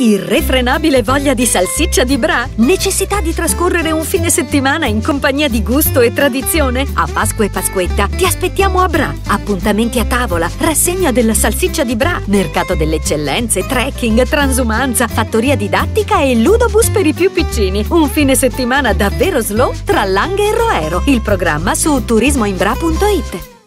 Irrefrenabile voglia di salsiccia di Bra? Necessità di trascorrere un fine settimana in compagnia di gusto e tradizione? A Pasqua e Pasquetta ti aspettiamo a Bra. Appuntamenti a tavola, rassegna della salsiccia di Bra, mercato delle eccellenze, trekking, transumanza, fattoria didattica e ludobus per i più piccini. Un fine settimana davvero slow tra Langhe e Roero. Il programma su turismoinbra.it.